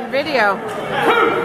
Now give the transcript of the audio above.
on video.